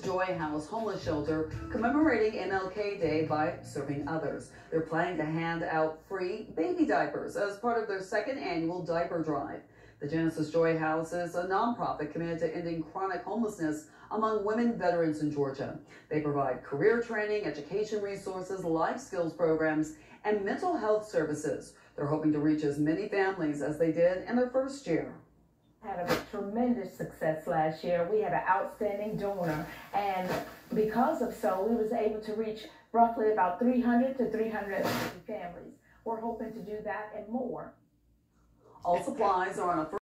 Joy House Homeless Shelter commemorating MLK Day by serving others. They're planning to hand out free baby diapers as part of their second annual diaper drive. The Genesis Joy House is a nonprofit committed to ending chronic homelessness among women veterans in Georgia. They provide career training, education resources, life skills programs, and mental health services. They're hoping to reach as many families as they did in their first year had a tremendous success last year. We had an outstanding donor, and because of so, we was able to reach roughly about 300 to 350 families. We're hoping to do that and more. All supplies are on a